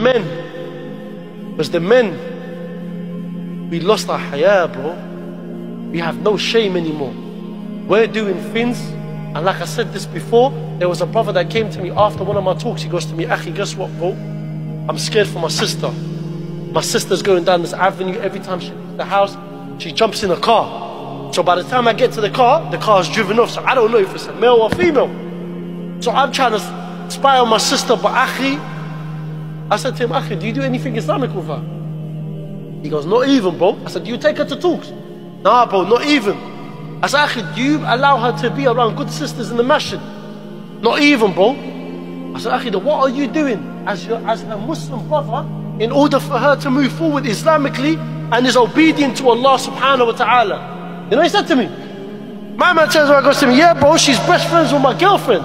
men, because the men, we lost our haya, bro. We have no shame anymore. We're doing things, and like I said this before, there was a brother that came to me after one of my talks. He goes to me, Akhi, guess what, bro? I'm scared for my sister. My sister's going down this avenue every time she leaves the house. She jumps in a car. So by the time I get to the car, the car's driven off. So I don't know if it's a male or female. So I'm trying to spy on my sister, but Akhi, I said to him, Akhi, do you do anything Islamic with her? He goes, not even, bro. I said, do you take her to talks? Nah, bro, not even. I said, Akhi, do you allow her to be around good sisters in the masjid? Not even, bro. I said, Akhi, what are you doing as, your, as a Muslim brother in order for her to move forward Islamically and is obedient to Allah subhanahu wa ta'ala? You know, he said to me, my man turns around and goes to me, yeah, bro, she's best friends with my girlfriend.